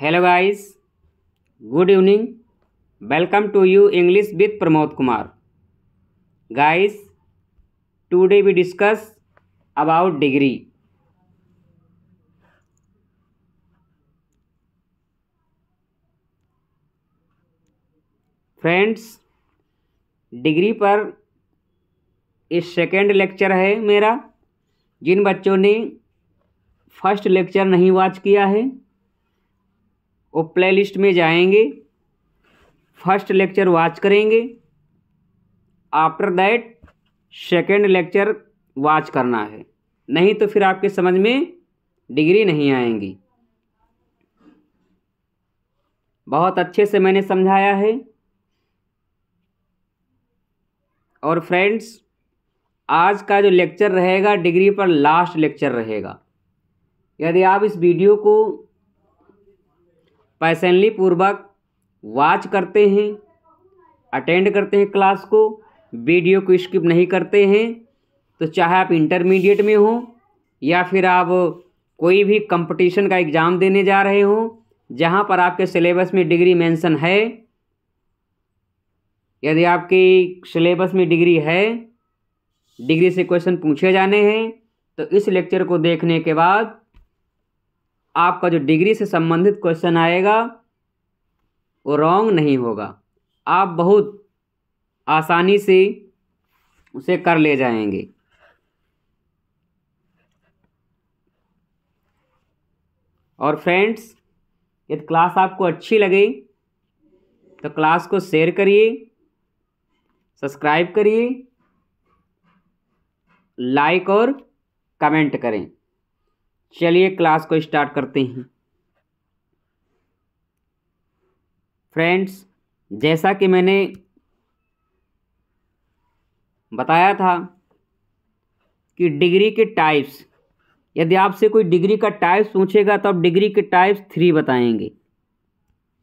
Hello guys good evening welcome to you English with Pramod Kumar guys today we discuss about degree friends degree पर इस second lecture है मेरा, जिन बच्चों ने फ़र्स्ट लेक्चर नहीं वॉच किया है। वो प्लेलिस्ट में जाएँगे फ़र्स्ट लेक्चर वॉच करेंगे after that second lecture watch करना है। नहीं तो फिर आपके समझ में डिग्री नहीं आएँगी। बहुत अच्छे से मैंने समझाया है। और फ्रेंड्स आज का जो लेक्चर रहेगा डिग्री पर लास्ट लेक्चर रहेगा। यदि आप इस वीडियो को पैसेंली पूर्वक वॉच करते हैं अटेंड करते हैं क्लास को वीडियो को स्किप नहीं करते हैं। तो चाहे आप इंटरमीडिएट में हो, या फिर आप कोई भी कंपटीशन का एग्ज़ाम देने जा रहे हो, जहाँ पर आपके सिलेबस में डिग्री मेंशन है, यदि आपकी सिलेबस में डिग्री है डिग्री से क्वेश्चन पूछे जाने हैं तो इस लेक्चर को देखने के बाद आपका जो डिग्री से संबंधित क्वेश्चन आएगा, वो रॉन्ग नहीं होगा। आप बहुत आसानी से उसे कर ले जाएँगे। और फ्रेंड्स, यदि क्लास आपको अच्छी लगे तो क्लास को शेयर करिए, सब्सक्राइब करिए, लाइक और कमेंट करें। चलिए क्लास को स्टार्ट करते हैं। फ्रेंड्स, जैसा कि मैंने बताया था कि डिग्री के टाइप्स, यदि आपसे कोई डिग्री का टाइप्स पूछेगा तो आप डिग्री के टाइप्स थ्री बताएँगे।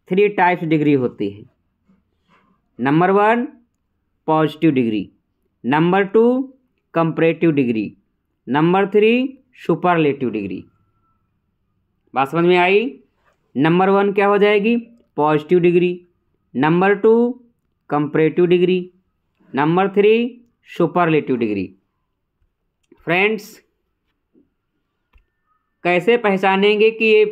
थ्री टाइप्स डिग्री होती है। Number one, positive degree. Number two, comparative degree. Number three superlative degree बात समझ में आई? नंबर वन क्या हो जाएगी? Positive degree number two comparative degree number three superlative degree friends कैसे पहचानेंगे कि ये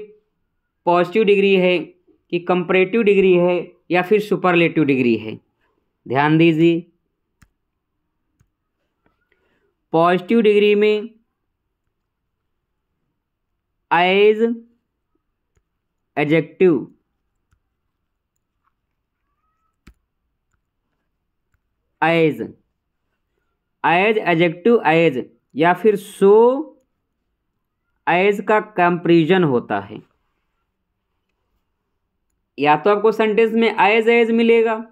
पॉजिटिव डिग्री है, कि कंपरेटिव डिग्री है, या फिर सुपरलेटिव डिग्री है? ध्यान दीजिए। पॉजिटिव डिग्री में as adjective as as adjective as या फिर सो एज का कंपेरिजन होता है। या तो आपको सेंटेंस में एज एज मिलेगा,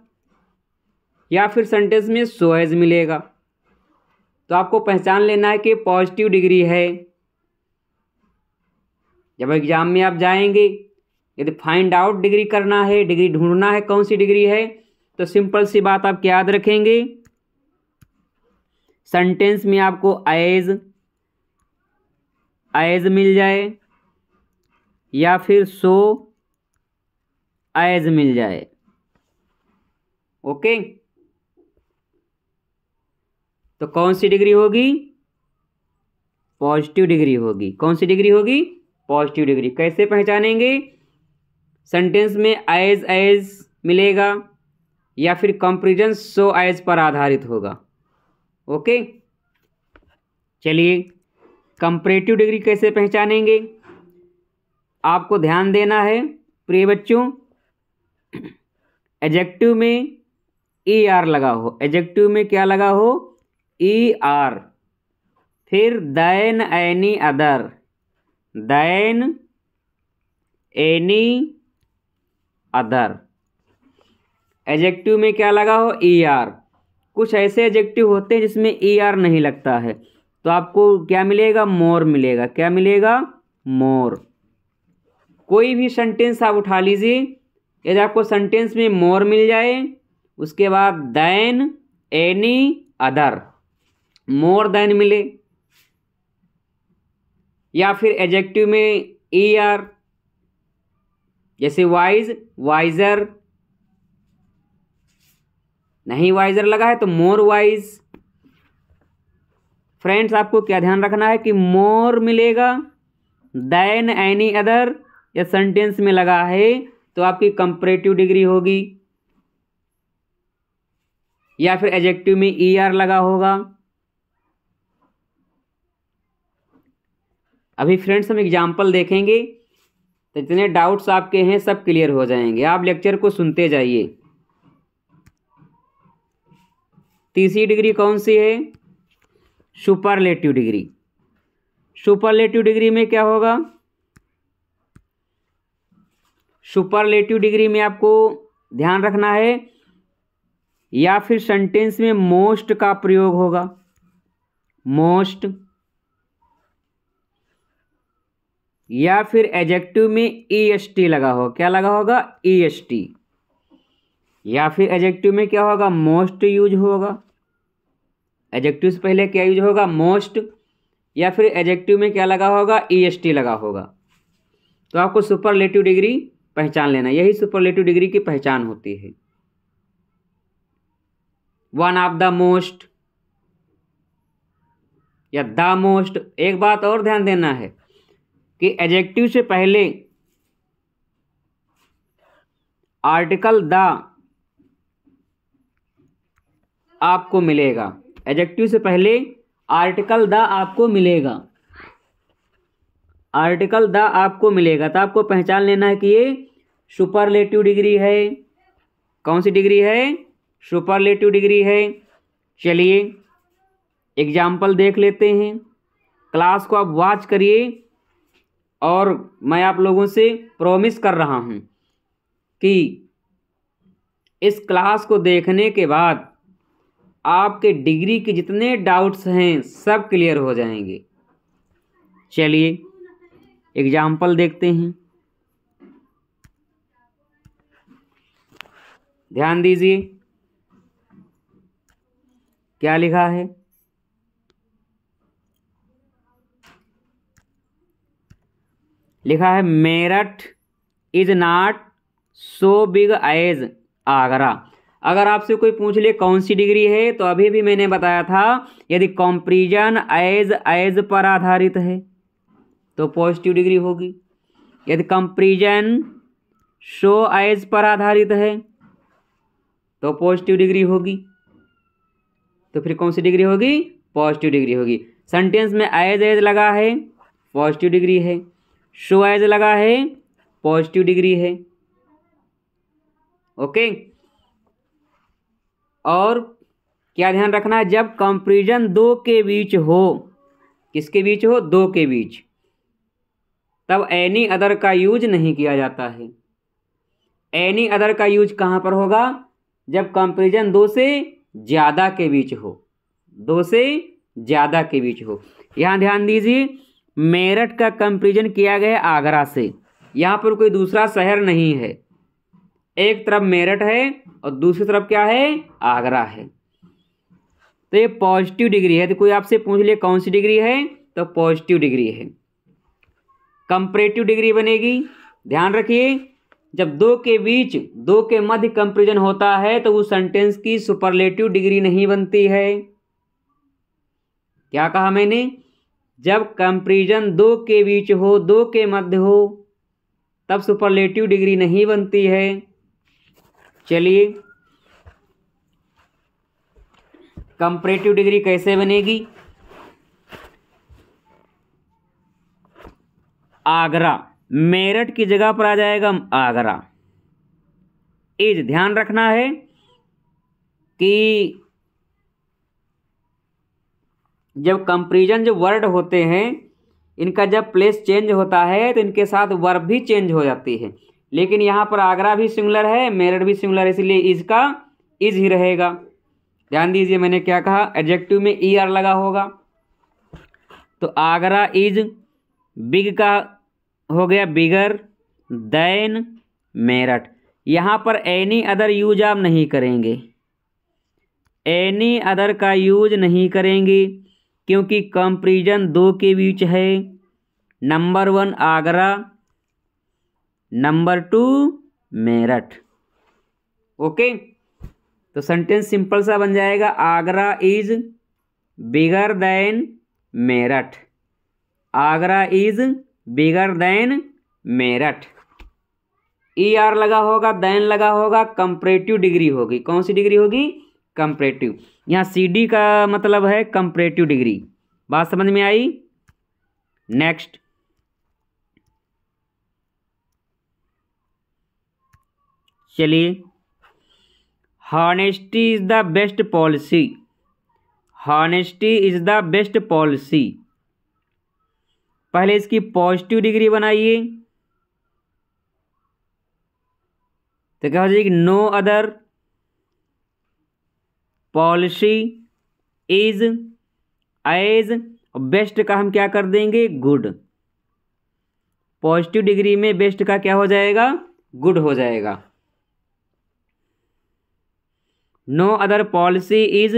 या फिर सेंटेंस में सो एज मिलेगा। तो आपको पहचान लेना है कि पॉजिटिव डिग्री है। जब एग्ज़ाम में आप जाएँगे, यदि फाइंड आउट डिग्री करना है डिग्री ढूंढना है कौन सी डिग्री है तो सिंपल सी बात आप याद रखेंगे। सेंटेंस में आपको एज एज मिल जाए, या फिर सो एज मिल जाए। ओके तो कौन सी डिग्री होगी? पॉजिटिव डिग्री होगी। कौन सी डिग्री होगी? Positive degree. कैसे पहचानेंगे? सेंटेंस में एज एज मिलेगा या फिर कंपेरिजन सो एज पर आधारित होगा। ओके? चलिए कंपरेटिव डिग्री कैसे पहचानेंगे? आपको ध्यान देना है, प्रिय बच्चों एजेक्टिव में ई आर लगा हो। एजेक्टिव में क्या लगा हो? ई आर फिर than any other than any other adjective में क्या लगा हो? ई आर कुछ ऐसे एजेक्टिव होते हैं जिसमें ई आर नहीं लगता है। तो आपको क्या मिलेगा? मोर मिलेगा। क्या मिलेगा? मोर कोई भी सेंटेंस आप उठा लीजिए। यदि आपको सेंटेंस में मोर मिल जाए, उसके बाद than any other more than मिले। या फिर एजेक्टिव में ई आर जैसे वाइज वाइजर नहीं वाइजर लगा है तो मोर वाइज फ्रेंड्स आपको क्या ध्यान रखना है कि मोर मिलेगा दैन एनी अदर या सेंटेंस में लगा है तो आपकी कंपरेटिव डिग्री होगी। या फिर एजेक्टिव में ई आर लगा होगा। अभी फ्रेंड्स हम एग्ज़ाम्पल देखेंगे तो जितने डाउट्स आपके हैं, सब क्लियर हो जाएँगे। आप लेक्चर को सुनते जाइए। तीसरी डिग्री कौन सी है? सुपरलेटिव डिग्री सुपरलेटिव डिग्री में क्या होगा? सुपरलेटिव डिग्री में आपको ध्यान रखना है, या फिर सेंटेंस में मोस्ट का प्रयोग होगा। मोस्ट या फिर एजेक्टिव में ई एस टी लगा होगा क्या लगा होगा? ई एस टी या फिर एजेक्टिव में क्या होगा? मोस्ट यूज़ होगा। एजेक्टिव से पहले क्या यूज़ होगा? मोस्ट या फिर एजेक्टिव में क्या लगा होगा? ई एस टी लगा होगा। तो आपको सुपरलेटिव डिग्री पहचान लेना, यही सुपरलेटिव डिग्री की पहचान होती है। वन ऑफ़ द मोस्ट या द मोस्ट एक बात और ध्यान देना है। कि एजेक्टिव से पहले आर्टिकल द आपको मिलेगा। एजेक्टिव से पहले आर्टिकल द आपको मिलेगा। आर्टिकल द आपको मिलेगा। तो आपको पहचान लेना है कि ये सुपरलेटिव डिग्री है। कौन सी डिग्री है? सुपरलेटिव डिग्री है। चलिए एग्ज़ाम्पल देख लेते हैं। क्लास को आप वॉच करिए। और मैं आप लोगों से प्रॉमिस कर रहा हूँ कि इस क्लास को देखने के बाद आपके डिग्री के जितने डाउट्स हैं सब क्लियर हो जाएँगे। चलिए एग्ज़ाम्पल देखते हैं। ध्यान दीजिए, क्या लिखा है? लिखा है, Meerut is not so big as Agra. अगर आपसे कोई पूछ ले कौन सी डिग्री है तो अभी भी मैंने बताया था, यदि कॉम्प्रीजन एज एज पर आधारित है तो पॉजिटिव डिग्री होगी। यदि कंप्रीजन शो एज पर आधारित है तो पॉजिटिव डिग्री होगी। तो फिर कौन सी डिग्री होगी? पॉजिटिव डिग्री होगी। सेंटेंस में एज एज लगा है पॉजिटिव डिग्री है। शो एज लगा है पॉजिटिव डिग्री है। ओके और क्या ध्यान रखना है, जब कंपेरिजन दो के बीच हो, किसके बीच हो? दो के बीच। तब एनी अदर का यूज़ नहीं किया जाता है। एनी अदर का यूज़ कहाँ पर होगा? जब कंपेरिजन दो से ज़्यादा के बीच हो। दो से ज़्यादा के बीच हो। यहाँ ध्यान दीजिए मेरठ का कंपेरिजन किया गया आगरा से। यहाँ पर कोई दूसरा शहर नहीं है। एक तरफ़ मेरठ है और दूसरी तरफ़ क्या है? आगरा है। तो ये पॉजिटिव डिग्री है। तो कोई आपसे पूछ ले कौन सी डिग्री है तो पॉजिटिव डिग्री है। कंपरेटिव डिग्री बनेगी। ध्यान रखिए, जब दो के बीच, दो के मध्य कंपेरिजन होता है तो उस सेंटेंस की सुपरलेटिव डिग्री नहीं बनती है। क्या कहा मैंने? जब कंपेरिजन दो के बीच हो, दो के मध्य हो, तब सुपरलेटिव डिग्री नहीं बनती है। चलिए। कंपरेटिव डिग्री कैसे बनेगी? आगरा। मेरठ की जगह पर आ जाएगा आगरा। इज़ ध्यान रखना है कि जब कंपेरिजन जो वर्ड होते हैं, इनका जब प्लेस चेंज होता है तो इनके साथ वर्ब भी चेंज हो जाती है। लेकिन यहाँ पर आगरा भी सिंगुलर है, मेरठ भी सिंगुलर है इसलिए इज़ का इज़ ही रहेगा। ध्यान दीजिए मैंने क्या कहा एडजेक्टिव में ई आर लगा होगा। तो आगरा इज़ बिग का हो गया बिगर दैन मेरठ। यहाँ पर एनी अदर यूज़ आप नहीं करेंगे। एनी अदर का यूज़ नहीं करेंगे। क्योंकि कंपेरिजन दो के बीच है। Number one Agra, number two Meerut. Okay? तो सेंटेंस सिंपल सा बन जाएगा, Agra is bigger than Meerut. Agra is bigger than Meerut. E R लगा होगा दैन लगा होगा कंपरेटिव डिग्री होगी। कौन सी डिग्री होगी? कंपरेटिव। यहाँ सी डी का मतलब है कंपरेटिव डिग्री। बात समझ में आई? नेक्स्ट चलिए। Honesty is the best policy honesty is the best policy पहले इसकी पॉजिटिव डिग्री बनाइए। तो क्या हो जाएगी? No other policy is, as best का हम क्या कर देंगे? गुड। पॉजिटिव डिग्री में बेस्ट का क्या हो जाएगा? गुड हो जाएगा। No other policy is,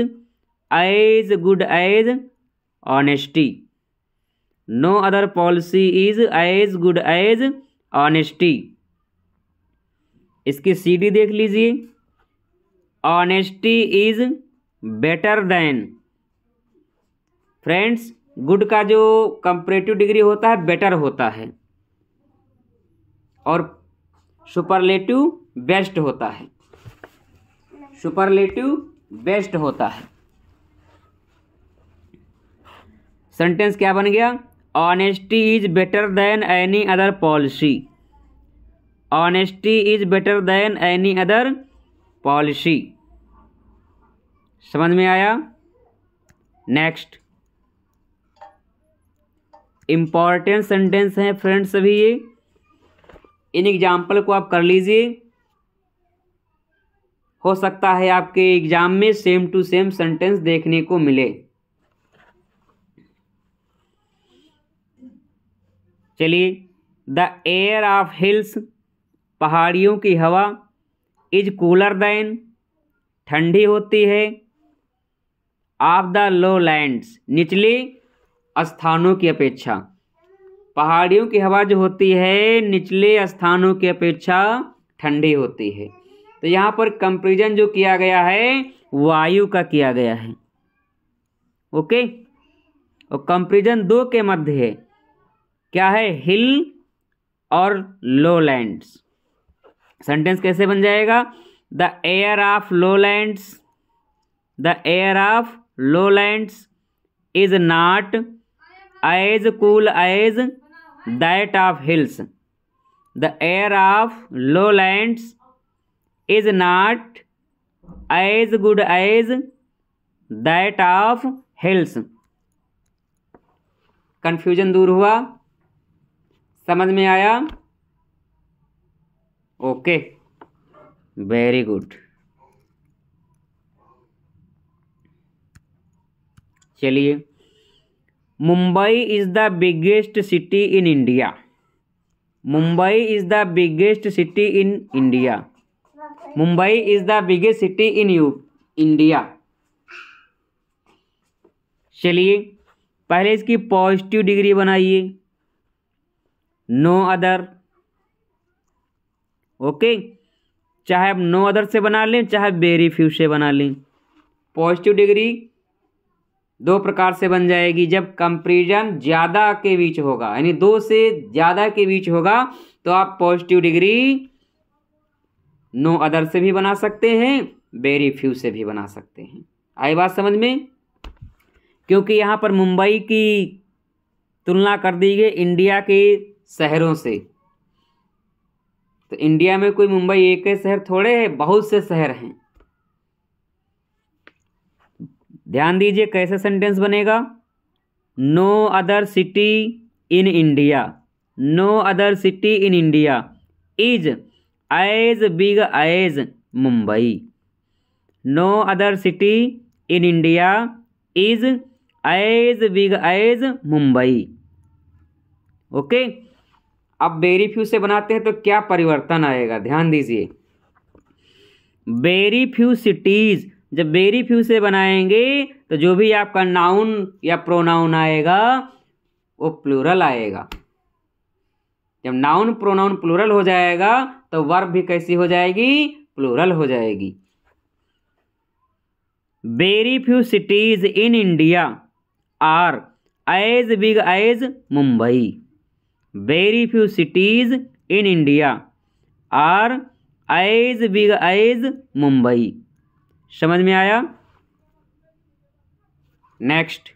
as, good, as, honesty. No other policy is, as, good, as, honesty. इसकी सी डी देख लीजिए। Honesty is better than friends good का जो कंपरेटिव डिग्री होता है बेटर होता है। और सुपरलेटिव बेस्ट होता है। सुपरलेटिव बेस्ट होता है। सेंटेंस क्या बन गया? Honesty is better than any other policy honesty is better than any other policy समझ में आया? नेक्स्ट इंपॉर्टेंट सेंटेंस हैं फ्रेंड्स सभी ये। इन एग्ज़ाम्पल को आप कर लीजिए। हो सकता है आपके एग्ज़ाम में सेम टू सेम सेंटेंस देखने को मिले। चलिए। द एयर ऑफ़ हिल्स पहाड़ियों की हवा इज़ कूलर दैन ठंडी होती है। ऑफ़ द लो लैंड्स निचले स्थानों की अपेक्षा। पहाड़ियों की हवा जो होती है, निचले स्थानों की अपेक्षा ठंडी होती है। तो यहाँ पर कंपेरिजन जो किया गया है, वायु का किया गया है। ओके और कंपेरिजन दो के मध्य है। क्या है? हिल और लो लैंड्स सेंटेंस कैसे बन जाएगा? The air of low lands the air of is not as cool as that of hills the air of low lands is not as good as that of hills confusion दूर हुआ। समझ में आया? Okay very good चलिए। Mumbai is the biggest city in India Mumbai is the biggest city in India Mumbai is the biggest city in you India चलिए, पहले इसकी positive degree बनाइए। नो अदर ओके चाहे आप नो अदर से बना लें, चाहे वेरी फ्यू से बना लें। पॉजिटिव डिग्री दो प्रकार से बन जाएगी। जब कंपेरिजन ज़्यादा के बीच होगा, यानी दो से ज़्यादा के बीच होगा तो आप पॉजिटिव डिग्री नो अदर से भी बना सकते हैं वेरी फ्यू से भी बना सकते हैं। आई बात समझ में? क्योंकि यहाँ पर मुंबई की तुलना कर दी गई इंडिया के शहरों से। तो इंडिया में कोई मुंबई एक शहर थोड़े है, बहुत से शहर हैं। ध्यान दीजिए कैसे सेंटेंस बनेगा? No other city in India no other city in India is as big as Mumbai no other city in India is as big as Mumbai okay अब बेरी फ्यू से बनाते हैं तो क्या परिवर्तन आएगा? ध्यान दीजिए। वेरी फ्यू सिटीज़ जब वेरी फ्यू से बनाएँगे तो जो भी आपका नाउन या प्रोनाउन आएगा, वो प्लूरल आएगा। जब नाउन प्रोनाउन प्लूरल हो जाएगा तो वर्ब भी कैसी हो जाएगी? प्लूरल हो जाएगी। Very few cities in India are as big as Mumbai. Very few cities in India are as big as Mumbai. समझ में आया? Next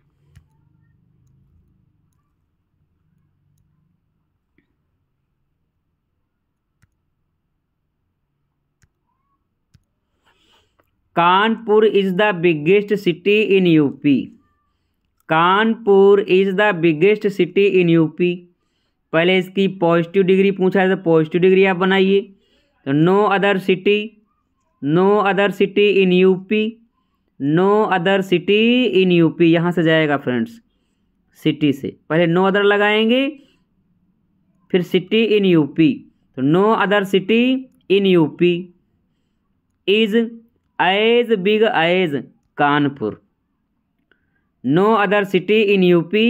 Kanpur is the biggest city in UP Kanpur is the biggest city in UP पहले इसकी positive degree पूछा है तो positive degree आप बनाइए। तो no other city no other city in UP no other city in UP यहाँ से जाएगा फ्रेंड्स सिटी से। पहले नो अदर लगाएँगे, फिर सिटी इन यूपी तो no other city in UP is as big as Kanpur. No other city in UP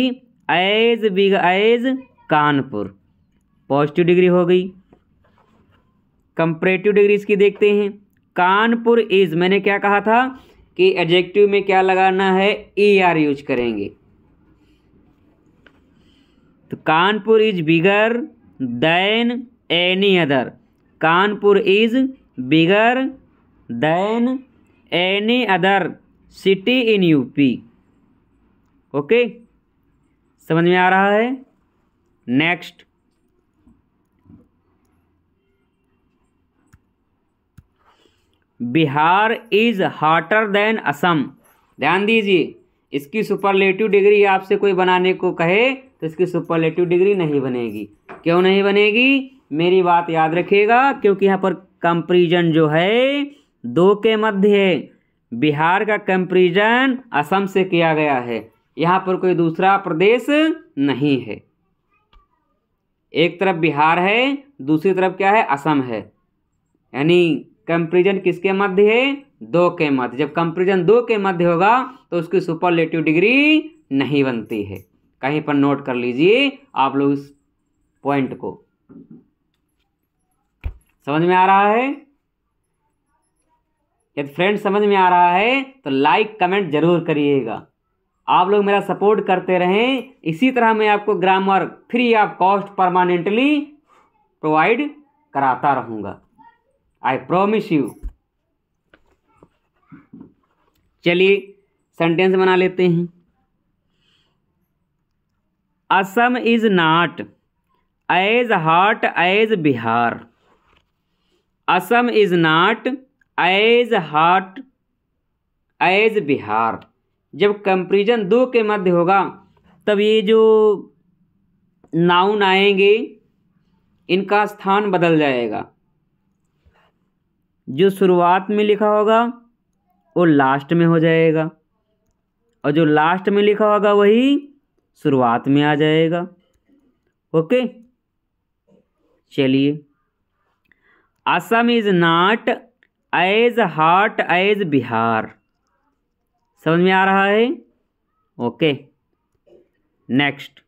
as big as Kanpur. Positive degree हो गई। कंपरेटिव डिग्री इसकी देखते हैं। कानपुर इज़ मैंने क्या कहा था कि एडजेक्टिव में क्या लगाना है? ई आर यूज़ करेंगे। तो Kanpur is bigger than any other Kanpur is bigger than any other city in UP okay समझ में आ रहा है? Next Bihar is hotter than Assam. ध्यान दीजिए, इसकी सुपरलेटिव डिग्री आपसे कोई बनाने को कहे तो इसकी सुपरलेटिव डिग्री नहीं बनेगी। क्यों नहीं बनेगी? मेरी बात याद रखिएगा, क्योंकि यहाँ पर कंपेरिजन जो है, दो के मध्य है। बिहार का कंपेरिजन असम से किया गया है। यहाँ पर कोई दूसरा प्रदेश नहीं है। एक तरफ़ बिहार है, दूसरी तरफ़ क्या है? असम है। यानी कंपेरिजन किसके मध्य है? दो के मध्य। जब कंपेरिजन दो के मध्य होगा तो उसकी सुपरलेटिव डिग्री नहीं बनती है। कहीं पर नोट कर लीजिए आप लोग इस पॉइंट को। समझ में आ रहा है? यदि फ्रेंड समझ में आ रहा है तो लाइक कमेंट ज़रूर करिएगा। आप लोग मेरा सपोर्ट करते रहें। इसी तरह मैं आपको grammar free of cost permanently provide कराता रहूँगा। आई प्रोमिस यू चलिए सेंटेंस बना लेते हैं। Assam is not as hot as Bihar Assam is not as hot as Bihar जब कंपेरिजन दो के मध्य होगा, तब ये जो नाउन आएँगे, इनका स्थान बदल जाएगा। जो शुरुआत में लिखा होगा, वो लास्ट में हो जाएगा। और जो लास्ट में लिखा होगा, वही शुरुआत में आ जाएगा। ओके? चलिए। Assam is not as hot as Bihar समझ में आ रहा है? Okay. Next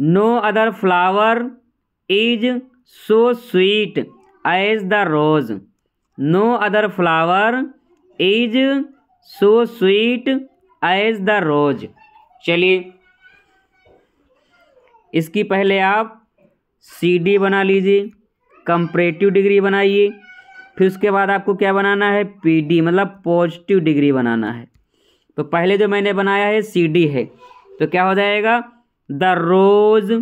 no other flower is so sweet as the rose no other flower is so sweet as the rose चलिए, इसकी पहले आप सी डी बना लीजिए कंपरेटिव डिग्री बनाइए, फिर उसके बाद आपको क्या बनाना है? पी डी मतलब पॉजिटिव डिग्री बनाना है। तो पहले जो मैंने बनाया है सी डी है। तो क्या हो जाएगा? The rose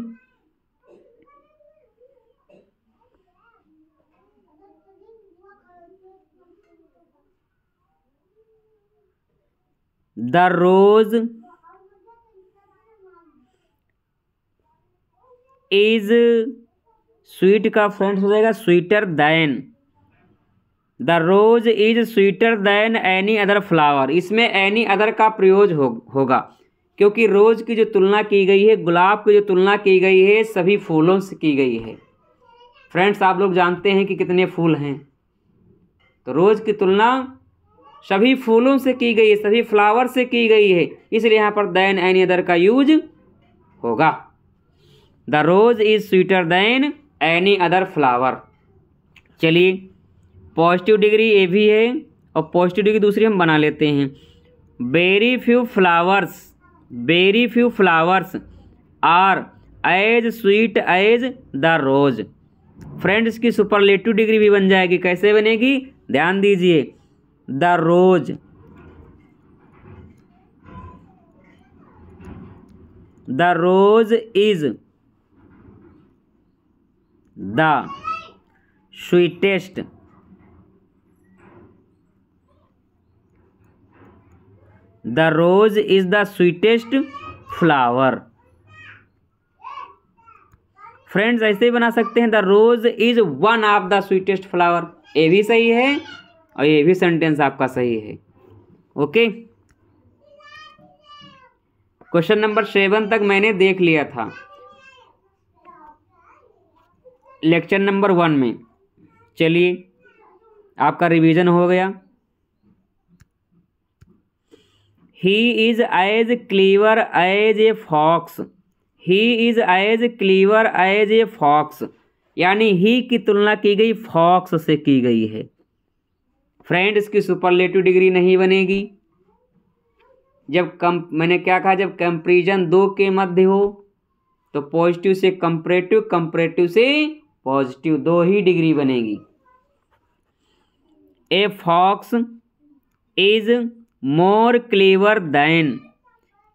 the rose is sweet का फ्रेंड्स हो जाएगा sweeter than the rose is sweeter than any other flower इसमें एनी अदर का प्रयोग हो, होगा। क्योंकि रोज़ की जो तुलना की गई है गुलाब की जो तुलना की गई है सभी फूलों से की गई है। फ्रेंड्स आप लोग जानते हैं कि कितने फूल हैं? तो रोज़ की तुलना सभी फूलों से की गई है, सभी फ्लावर से की गई है। इसलिए यहाँ पर दैन एनी अदर का यूज़ होगा। The rose is sweeter than any other flower. चलिए, पॉजिटिव डिग्री ए भी है और पॉजिटिव डिग्री दूसरी हम बना लेते हैं। Very few flowers very few flowers are as sweet as the rose friends की सुपरलेटिव डिग्री भी बन जाएगी। कैसे बनेगी? ध्यान दीजिए। The rose. The rose is the sweetest. The rose is the sweetest flower. Friends, ऐसे ही बना सकते हैं। The rose is one of the sweetest flower. ये भी सही है। और ये भी सेंटेंस आपका सही है। ओके क्वेश्चन नंबर सेवन तक मैंने देख लिया था। लेक्चर नंबर वन में। चलिए, आपका रिवीजन हो गया। He is as clever as a fox he is as clever as a fox यानी ही की तुलना की गई फॉक्स से की गई है। फ्रेंड इसकी सुपरलेटिव डिग्री नहीं बनेगी। जब कम, मैंने क्या कहा, जब कंपेरिजन दो के मध्य हो तो पॉजिटिव से कंपरेटिव कंपरेटिव से पॉजिटिव दो ही डिग्री बनेगी। A fox is more clever than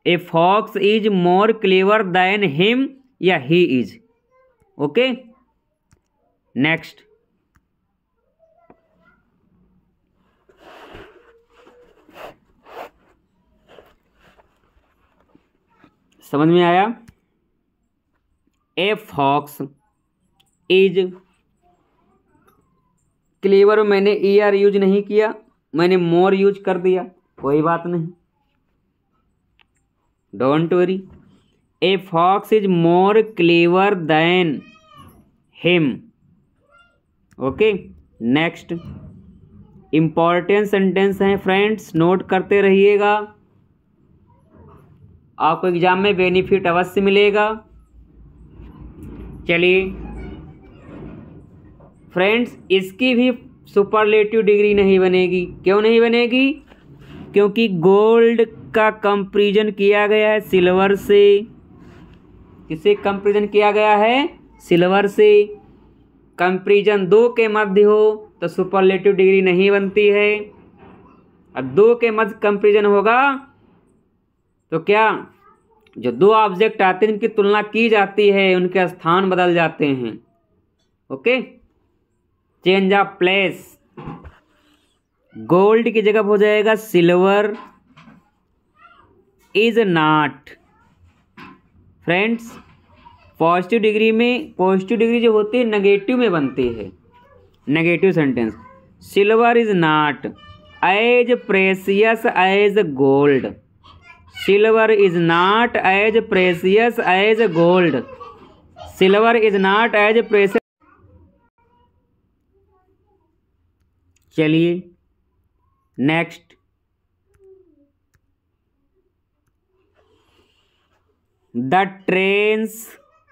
a fox is more clever than him या ही इज़ ओके नेक्स्ट समझ में आया? ए फॉक्स इज़ क्लेवर मैंने ई आर यूज़ नहीं किया, मैंने मोर यूज़ कर दिया, कोई बात नहीं। Don't worry a fox is more clever than him okay next important sentence हैं फ्रेंड्स नोट करते रहिएगा। आपको एग्ज़ाम में बेनिफिट अवश्य मिलेगा। चलिए। फ्रेंड्स, इसकी भी सुपरलेटिव डिग्री नहीं बनेगी। क्यों नहीं बनेगी? क्योंकि गोल्ड का कंपेरिजन किया गया है सिल्वर से। किसे कंपेरिजन किया गया है? सिल्वर से। कंपेरिजन दो के मध्य हो तो सुपरलेटिव डिग्री नहीं बनती है। अब दो के मध्य कंपेरिजन होगा तो क्या जो दो ऑब्जेक्ट आते हैं, इनकी तुलना की जाती है, उनके स्थान बदल जाते हैं। Okay? Change of place gold की जगह हो जाएगा silver is not friends positive degree में पॉजिटिव डिग्री जो होती है नेगेटिव में बनती है। Negative sentence silver is not as precious as gold silver is not as precious as gold silver is not as precious चलिए next the trains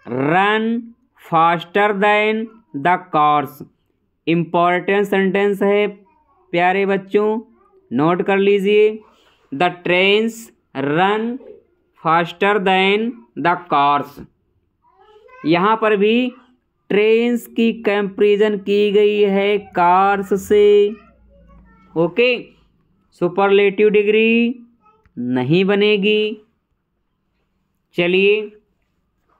run faster than the cars important sentence है, प्यारे बच्चों note कर लीजिए। The trains run faster than the cars यहाँ पर भी trains की कंपेरिजन की गई है कार्स से। ओके सुपरलेटिव डिग्री नहीं बनेगी। चलिए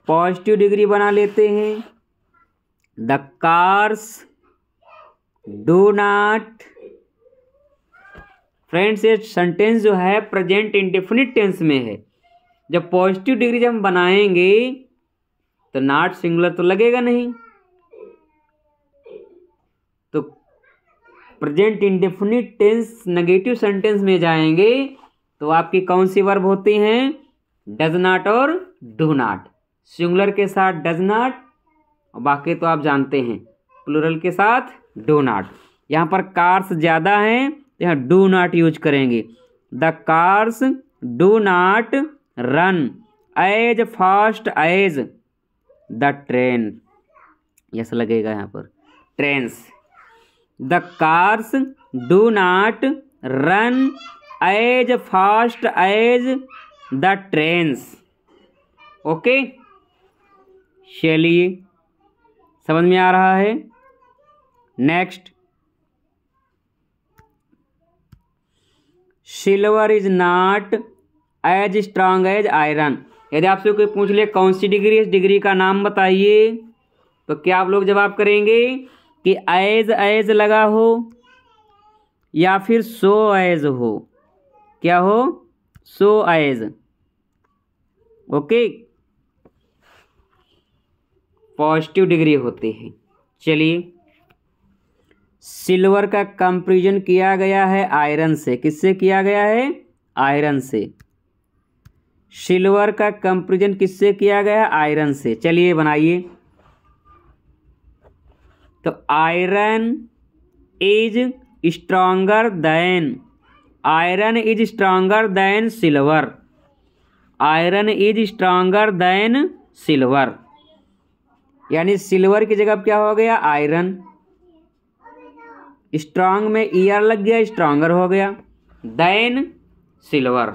पॉजिटिव डिग्री बना लेते हैं। The cars do not friends, ये सेंटेंस जो है प्रेजेंट इंडेफिनिट टेंस में है। जब पॉजिटिव डिग्री जब हम बनाएँगे तो नॉट सिंगुलर तो लगेगा नहीं। तो present indefinite tense negative sentence में जाएँगे तो आपकी कौन सी वर्ब होती हैं? डज नॉट और डू नॉट सिंगुलर के साथ डज नॉट और बाकी तो आप जानते हैं। प्लूरल के साथ डू नॉट यहाँ पर कार्स ज़्यादा हैं यहाँ डू नॉट यूज़ करेंगे। The cars do not run as fast as the train yes लगेगा यहाँ पर। Trains the cars do not run as fast as the trains okay चलिए, समझ में आ रहा है? Next silver is not as strong as iron. यदि आपसे कोई पूछ ले कौन सी डिग्री, इस डिग्री का नाम बताइए। तो क्या आप लोग जवाब करेंगे कि एज एज लगा हो या फिर सो एज हो? क्या हो? So as. Okay? Positive degree होती है। चलिए। सिल्वर का कंपेरिजन किया गया है आयरन से। किससे किया गया है? आयरन से। सिल्वर का कंपेरिजन किससे किया गया? है आयरन से। चलिए बनाइए। तो iron is stronger than. Iron is stronger than silver. Iron is stronger than silver. यानी सिल्वर की जगह क्या हो गया? आयरन। स्ट्रांग में ईयर लग गया स्ट्रांगर हो गया। दैन सिल्वर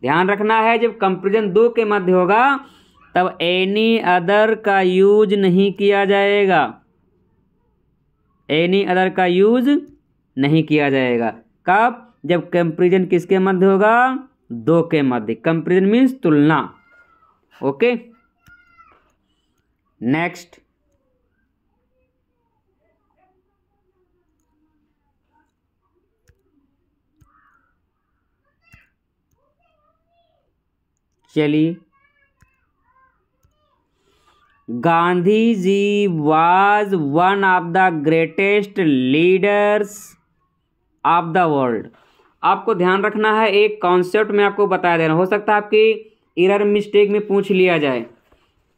ध्यान रखना है, जब कंपेरिजन दो के मध्य होगा, तब एनी अदर का यूज़ नहीं किया जाएगा। एनी अदर का यूज़ नहीं किया जाएगा। कब? जब कंपेरिजन किसके मध्य होगा? दो के मध्य। कंपेरिजन मीन्स तुलना। ओके नेक्स्ट चलिए Gandhi ji was one of the greatest leaders of the world आपको ध्यान रखना है, एक कॉन्सेप्ट में आपको बताया देना। हो सकता है आपकी इरर मिस्टेक में पूछ लिया जाए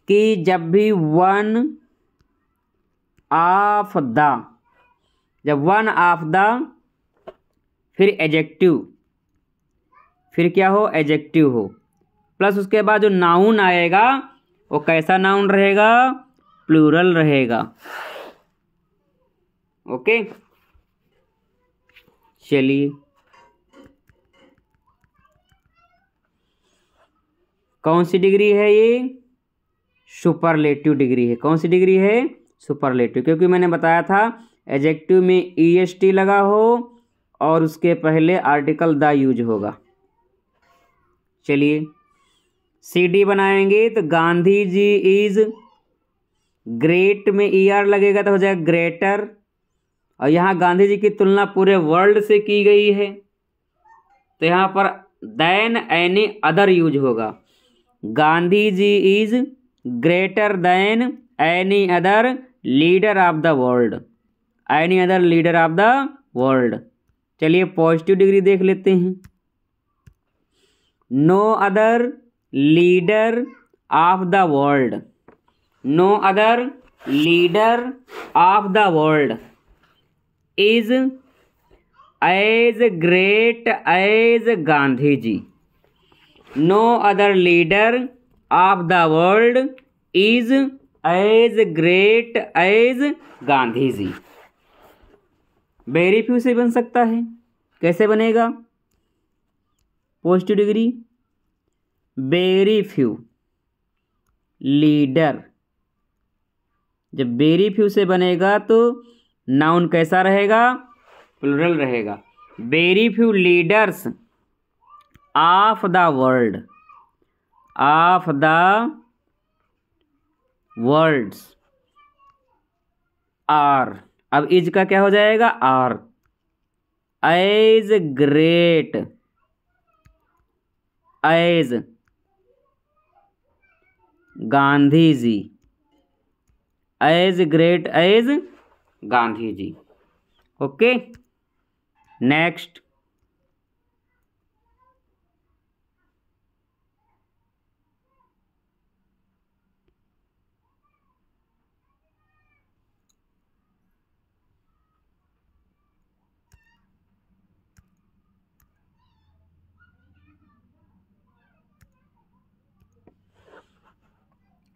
कि जब भी वन ऑफ़ द जब वन ऑफ़ द फिर एजेक्टिव फिर क्या हो? एजेक्टिव हो। प्लस उसके बाद जो नाउन आएगा, वो कैसा नाउन रहेगा? प्लूरल रहेगा। ओके? चलिए। कौन सी डिग्री है ये? सुपरलेटिव डिग्री है। कौन सी डिग्री है? सुपरलेटिव। क्योंकि मैंने बताया था एजेक्टिव में ई एस टी लगा हो और उसके पहले आर्टिकल द यूज़ होगा। चलिए। सीडी बनाएँगे तो गांधी जी इज़ ग्रेट में ई आर लगेगा तो हो जाएगा ग्रेटर और यहाँ गांधी जी की तुलना पूरे वर्ल्ड से की गई है। तो यहाँ पर दैन एनी अदर यूज़ होगा। Gandhi ji is greater than any other leader of the world any other leader of the world चलिए पॉजिटिव डिग्री देख लेते हैं। No other leader of the world. No other leader of the world. Is as great as Gandhi ji no other leader of the world is as great as Gandhi ji very few से बन सकता है। कैसे बनेगा? Post degree. Very few leader. जब very few से बनेगा तो नाउन कैसा रहेगा? प्लूरल रहेगा। Very few leaders of the world. Of the worlds. Are. अब इज़ का क्या हो जाएगा? Are. As great. As Gandhi ji as great as Gandhi ji okay next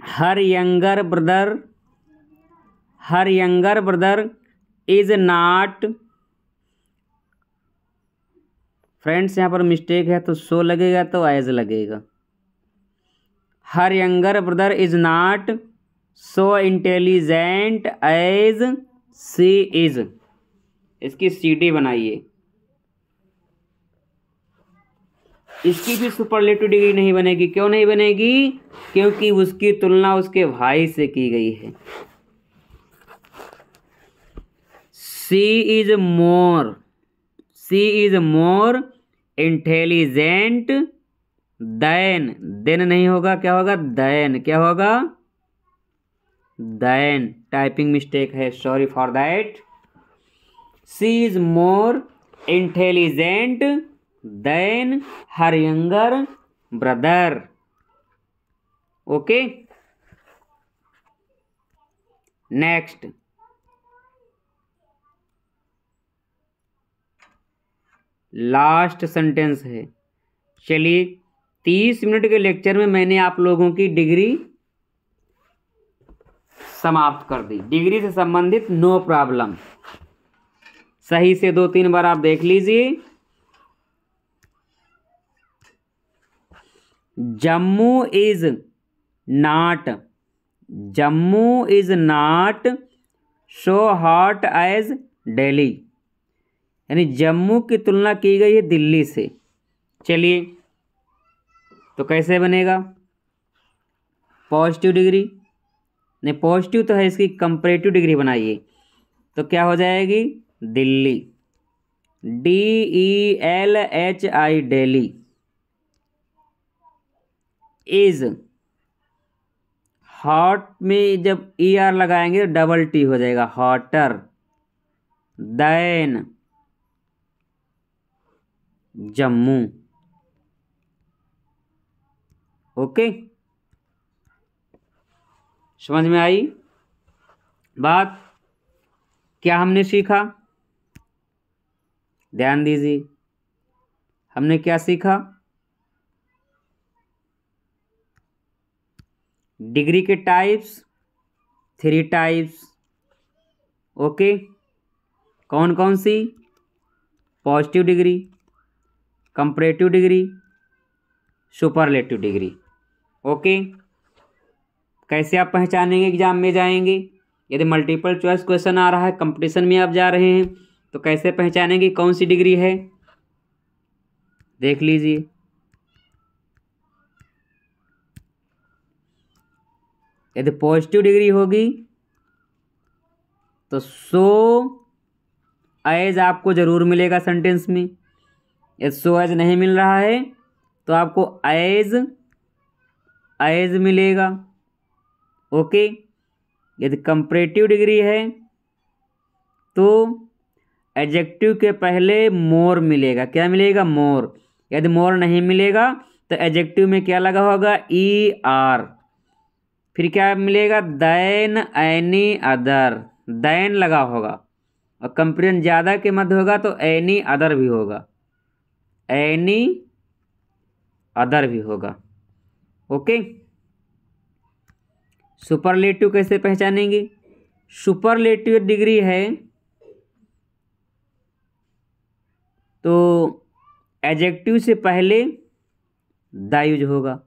her younger brother, her younger brother is not, friends, यहाँ पर mistake है तो सो लगेगा तो एज लगेगा। Her younger brother is not so intelligent as she is. इसकी CD बनाइए। इसकी भी सुपरलेटिव डिग्री नहीं बनेगी। क्यों नहीं बनेगी? क्योंकि उसकी तुलना उसके भाई से की गई है। She is more she is more intelligent than than नहीं होगा, क्या होगा? दैन क्या होगा? दैन टाइपिंग मिस्टेक है। Sorry for that she is more intelligent than her younger brother. Okay? Next. Last sentence है। चलिए, तीस मिनट के लेक्चर में मैंने आप लोगों की डिग्री समाप्त कर दी। डिग्री से संबंधित नो प्रॉब्लम। सही से दो तीन बार आप देख लीजिए। Jammu is not, Jammu is not, so hot as Delhi. यानी जम्मू की तुलना की गई है दिल्ली से। चलिए तो कैसे बनेगा? Positive degree? नहीं, पॉजिटिव तो है इसकी कंपेरेटिव डिग्री बनाइए। तो क्या हो जाएगी? Delhi. D E L H I Delhi is hot में जब ई आर लगाएँगे तो डबल टी हो जाएगा हॉटर दैन जम्मू. ओके समझ में आई? बात? क्या हमने सीखा? ध्यान दीजिए। हमने क्या सीखा? डिग्री के टाइप्स, थ्री टाइप्स, ओके? कौन कौन सी? Positive degree, comparative degree, superlative degree, okay? कैसे आप पहचानेंगे, एग्ज़ाम में जाएँगे? यदि मल्टीपल चॉइस क्वेश्चन आ रहा है, कंपटीशन में आप जा रहे हैं तो कैसे पहचानेंगे कौन सी डिग्री है? देख लीजिए। यदि पॉजिटिव डिग्री होगी तो सो एज आपको ज़रूर मिलेगा सेंटेंस में। यदि सो एज नहीं मिल रहा है तो आपको एज एज मिलेगा। ओके? यदि कंपरेटिव डिग्री है तो एजेक्टिव के पहले मोर मिलेगा। क्या मिलेगा? मोर। यदि मोर नहीं मिलेगा तो एजेक्टिव में क्या लगा होगा? ई आर फिर क्या मिलेगा? Than any other. दैन लगा होगा। और कंपेरिजन ज़्यादा के मध्य होगा तो एनी अदर भी होगा। एनी अदर भी होगा। ओके? सुपरलेटिव कैसे पहचानेंगे? सुपरलेटिव डिग्री है तो एजेक्टिव से पहले द यूज़ होगा।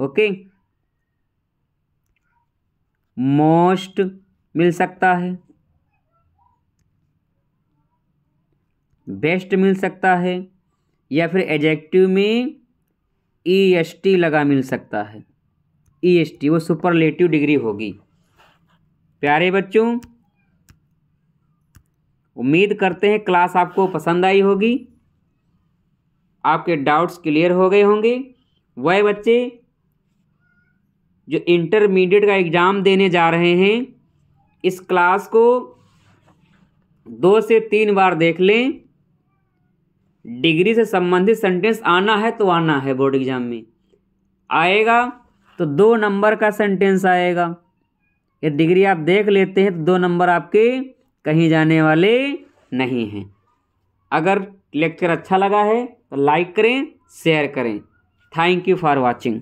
ओके? मोस्ट मिल सकता है। बेस्ट मिल सकता है। या फिर एजेक्टिव में ई एस टी लगा मिल सकता है। ई एस टी वो सुपरलेटिव डिग्री होगी। प्यारे बच्चों, उम्मीद करते हैं क्लास आपको पसंद आई होगी। आपके डाउट्स क्लियर हो गए होंगे। वह बच्चे जो इंटरमीडिएट का एग्ज़ाम देने जा रहे हैं, इस क्लास को दो से तीन बार देख लें। डिग्री से संबंधित सेंटेंस आना है तो आना है बोर्ड एग्ज़ाम में। आएगा तो दो नंबर का सेंटेंस आएगा। ये डिग्री आप देख लेते हैं तो दो नंबर आपके कहीं जाने वाले नहीं हैं। अगर लेक्चर अच्छा लगा है तो लाइक करें शेयर करें। Thank you for watching